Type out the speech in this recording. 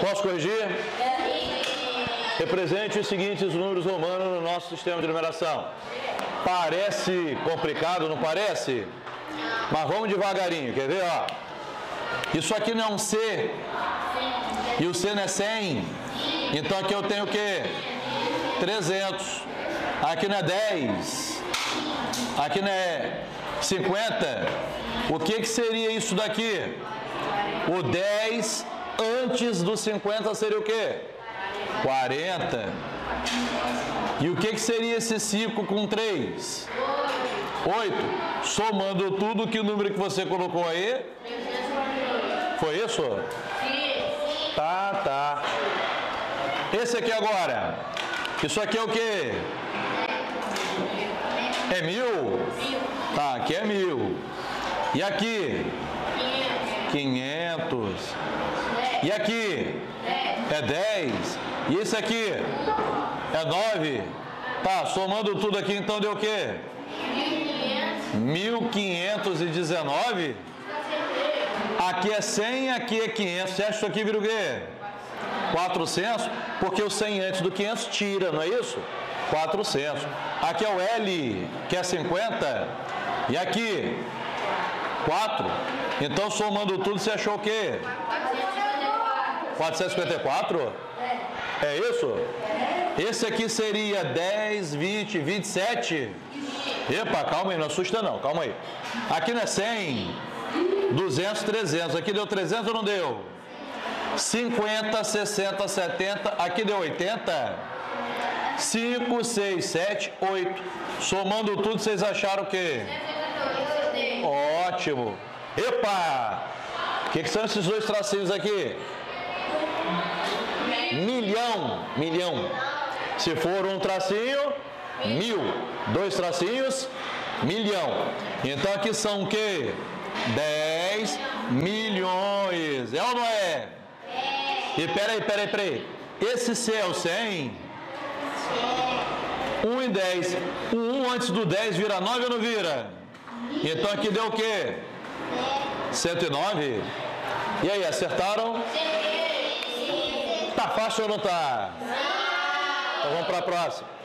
Posso corrigir? Represente os seguintes números romanos no nosso sistema de numeração. Parece complicado, não parece? Mas vamos devagarinho, quer ver? Ó. Isso aqui não é um C. E o C não é 100. Então aqui eu tenho o quê? 300. Aqui não é 10. Aqui não é 50. O que, que seria isso daqui? O 10 antes do 50 seria o quê? 40. E o que, que seria esse 5 com 3? 8. Somando tudo, que número que você colocou aí? Foi isso? Tá, tá. Esse aqui agora. Isso aqui é o quê? É mil? Tá, aqui é mil. E aqui? 500. E aqui? É 10. E esse aqui? É 9. Tá, somando tudo aqui, então deu o quê? 1519. Aqui é 100, aqui é 500. Você acha isso aqui vira o quê? 400, porque o 100 antes do 500 tira, não é isso? 400. Aqui é o L, que é 50. E aqui, 4. Então, somando tudo, você achou o quê? 454? É isso? Esse aqui seria 10, 20, 27? Epa, calma aí, não assusta não, calma aí. Aqui não é 100, 200, 300. Aqui deu 300 ou não deu? 50, 60, 70. Aqui deu 80? 5, 6, 7, 8. Somando tudo, vocês acharam o quê? Ótimo. Epa! O que, que são esses dois tracinhos aqui? Milhão. Milhão. Se for um tracinho, mil. Dois tracinhos, milhão. Então aqui são o quê? 10 milhões. É ou não é? E peraí, peraí, peraí. Esse C é o 100? 1 e 10. O 1 antes do 10 vira 9 ou não vira? Então aqui deu o quê? 109. E aí, acertaram? Tá fácil ou não tá? Então vamos para a próxima.